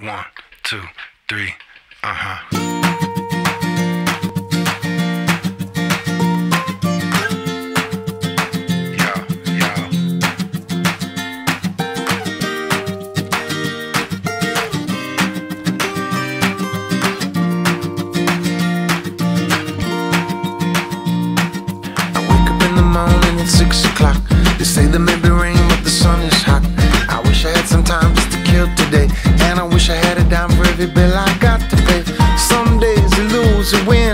One, two, three, uh huh. It's six o'clock. They say the maybe rain, but the sun is hot. I wish I had some time just to killed today. And I wish I had a dime for every bill I got to pay. Some days you lose, you win.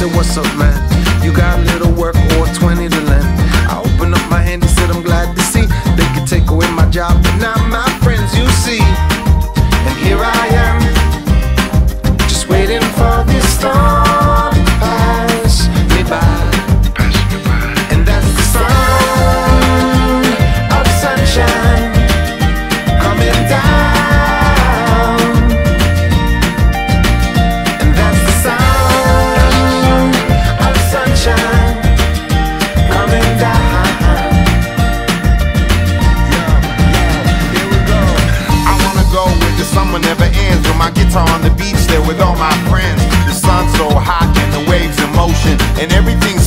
said, What's up, man? You got a little work or 20 to lend. I opened up my hand and said, I'm glad to see they could take away my job, but not my friends, you see. And here I am. with all my friends. The sun's so hot and the waves in motion and everything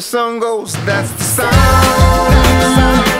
the sun goes, that's the sound.